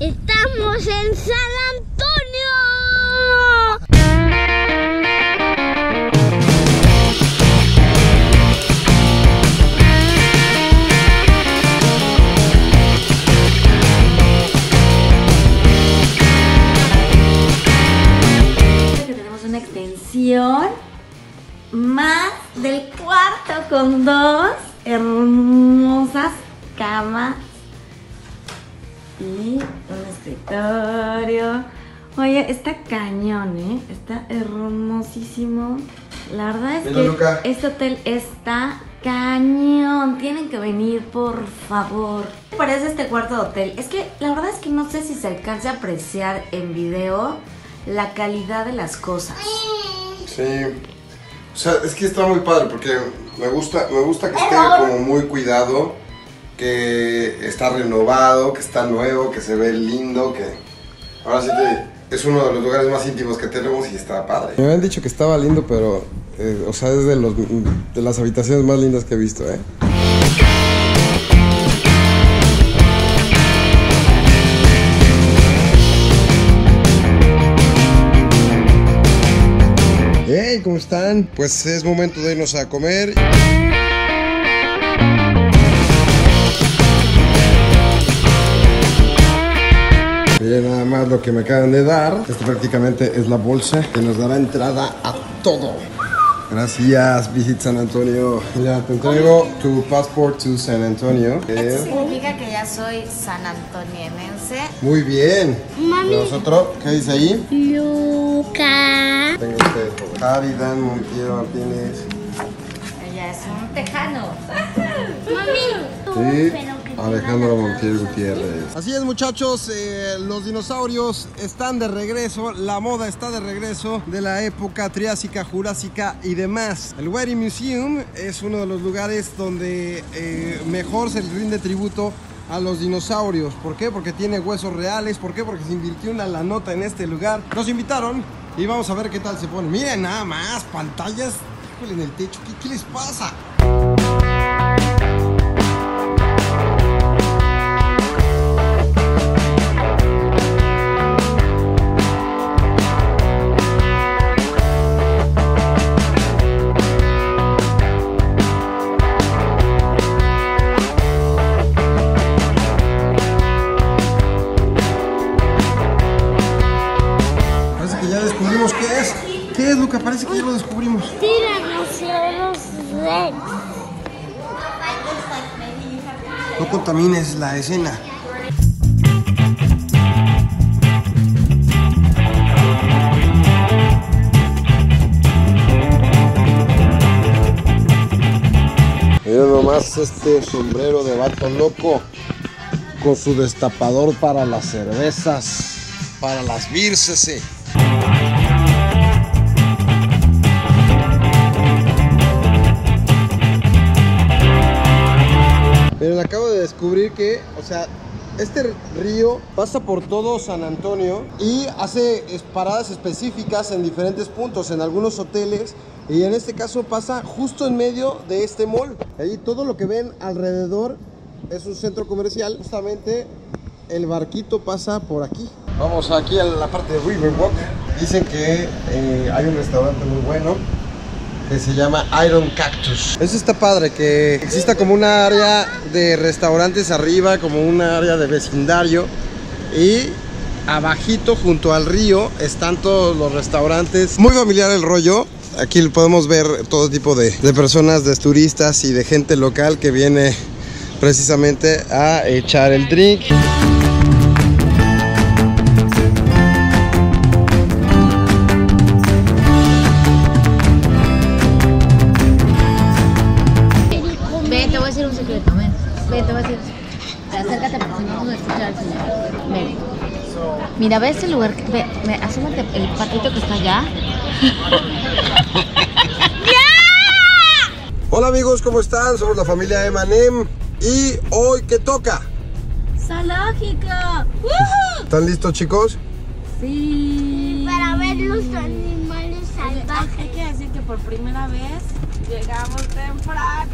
estamos en San Antonio. que tenemos una extensión más del cuarto con dos hermosas camas y un escritorio. Oye, está cañón, ¿eh? Está hermosísimo. La verdad es Mira, que Luca. este hotel está cañón. Tienen que venir, por favor. ¿Qué te parece este cuarto de hotel? Es que la verdad es que no sé si se alcanza a apreciar en video la calidad de las cosas. Sí. O sea, es que está muy padre porque me gusta, me gusta que esté como muy cuidado, que está renovado, que está nuevo, que se ve lindo, que ahora sí que es uno de los lugares más íntimos que tenemos y está padre. Me habían dicho que estaba lindo, pero, eh, o sea, es de, los, de las habitaciones más lindas que he visto, ¿eh? Hey, ¿cómo están? Pues es momento de irnos a comer. Más lo que me acaban de dar. Esto prácticamente es la bolsa que nos dará entrada a todo. Gracias, Visit San Antonio. Ya, te entrego tu passport to San Antonio. Eh, significa que ya soy san antoniense. Muy bien. Mami. ¿Nosotros qué dice ahí? Luca. Tengo usted. Javi Dan Montiero Martínez. Ella es un tejano. Mami. Sí, Alejandro Montiel Gutiérrez. Así es muchachos, eh, los dinosaurios están de regreso, la moda está de regreso de la época triásica, jurásica y demás. El Wetty Museum es uno de los lugares donde eh, mejor se le rinde tributo a los dinosaurios. ¿Por qué? Porque tiene huesos reales. ¿Por qué? Porque se invirtió una la nota en este lugar. Nos invitaron y vamos a ver qué tal se pone. Miren nada más, pantallas híjole, en el techo. ¿Qué, qué les pasa? ¿Qué es, Luca? Parece que ya lo descubrimos. Tiranosaurus Rex. No contamines la escena. Miren nomás este sombrero de vato loco con su destapador para las cervezas, para las bircese. Acabo de descubrir que, o sea, este río pasa por todo San Antonio y hace paradas específicas en diferentes puntos, en algunos hoteles. Y en este caso pasa justo en medio de este mall. Ahí todo lo que ven alrededor es un centro comercial. Justamente el barquito pasa por aquí. Vamos aquí a la parte de Riverwalk. Dicen que eh, hay un restaurante muy bueno que se llama Iron Cactus. Eso está padre, que exista como una área de restaurantes arriba, como una área de vecindario y abajito junto al río están todos los restaurantes. Muy familiar el rollo. Aquí podemos ver todo tipo de, de personas, de turistas y de gente local que viene precisamente a echar el drink. Acércate porque si no vamos a escuchar al señor. Ven. Mira, ve ese lugar, ve, ve, asómate el patito que está allá. Hola amigos, ¿cómo están? Somos la familia Emanem y hoy ¿qué toca? ¡Zoológico! ¿Están listos chicos? Sí. Para ver los animales Hay salvajes. que decir que por primera vez llegamos temprano.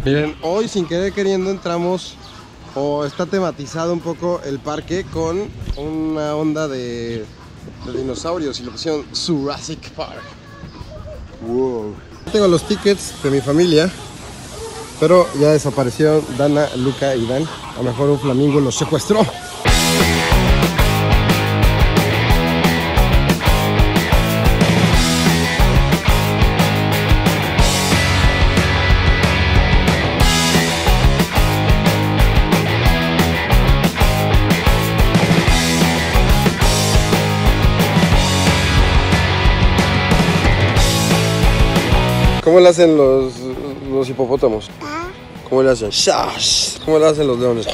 Miren, hoy sin querer queriendo entramos o está tematizado un poco el parque con una onda de, de dinosaurios y lo pusieron Jurassic Park. Wow. Tengo los tickets de mi familia, pero ya desaparecieron Dana, Luca y Dan. A lo mejor un flamingo los secuestró. ¿Cómo le hacen los, los hipopótamos? ¿Cómo le hacen? ¿Cómo le hacen los leones?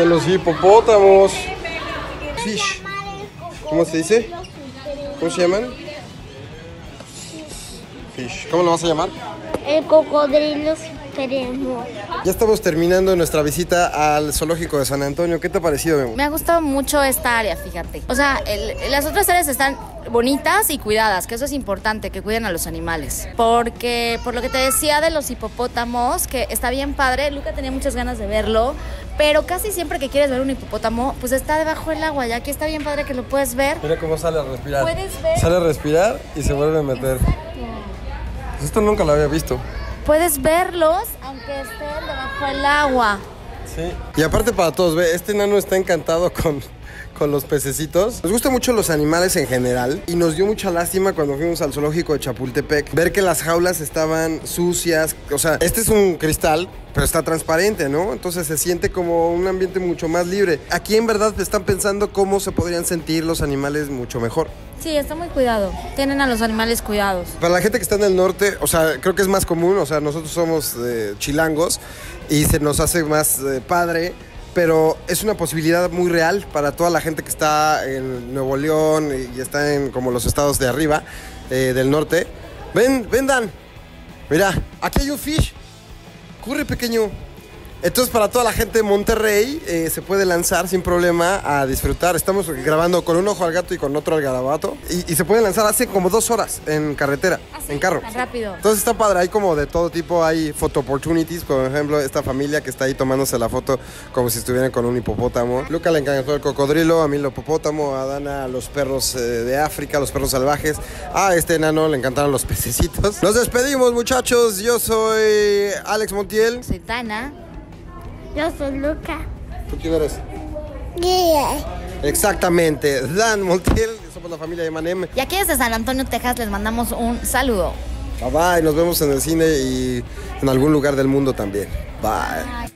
Están los hipopótamos. Fish. ¿Cómo se dice? ¿Cómo se llaman? Fish. ¿Cómo lo vas a llamar? El cocodrilo supremo. Ya estamos terminando nuestra visita al zoológico de San Antonio. ¿Qué te ha parecido, Memo? Me ha gustado mucho esta área, fíjate. O sea, el- las otras áreas están bonitas y cuidadas, que eso es importante, que cuiden a los animales. Porque, por lo que te decía de los hipopótamos, que está bien padre, Luca tenía muchas ganas de verlo, pero casi siempre que quieres ver un hipopótamo, pues está debajo del agua, y aquí está bien padre que lo puedes ver. Mira cómo sale a respirar. Puedes ver- Sale a respirar y se vuelve a meter. Pues Esto nunca lo había visto. Puedes verlos aunque estén debajo del agua. Sí. Y aparte para todos, ve, este nano está encantado con, con los pececitos. Nos gustan mucho los animales en general y nos dio mucha lástima cuando fuimos al zoológico de Chapultepec ver que las jaulas estaban sucias. O sea, este es un cristal, pero está transparente, ¿no? Entonces se siente como un ambiente mucho más libre. Aquí en verdad están pensando cómo se podrían sentir los animales mucho mejor. Sí, está muy cuidado. Tienen a los animales cuidados. Para la gente que está en el norte, o sea, creo que es más común, o sea, nosotros somos eh, chilangos y se nos hace más eh, padre, pero es una posibilidad muy real para toda la gente que está en Nuevo León y, está en como los estados de arriba eh, del norte. Ven, ven Dan, mira, aquí hay un fish, corre pequeño. Entonces para toda la gente de Monterrey eh, se puede lanzar sin problema a disfrutar. Estamos grabando con un ojo al gato y con otro al garabato. Y, y se puede lanzar hace como dos horas en carretera, en carro. Tan rápido. Entonces está padre, hay como de todo tipo, hay photo opportunities, por ejemplo, esta familia que está ahí tomándose la foto como si estuvieran con un hipopótamo. Luca le encantó el cocodrilo, a mí el hipopótamo, a Dana los perros eh, de África, los perros salvajes. A este enano le encantaron los pececitos. Nos despedimos muchachos, yo soy Alex Montiel. Soy Tana. Yo soy Luca. ¿Tú quién eres? Guía. Exactamente, Dan Montiel, somos la familia de Manem. Y aquí desde San Antonio, Texas, les mandamos un saludo. Bye bye, nos vemos en el cine y en algún lugar del mundo también. Bye.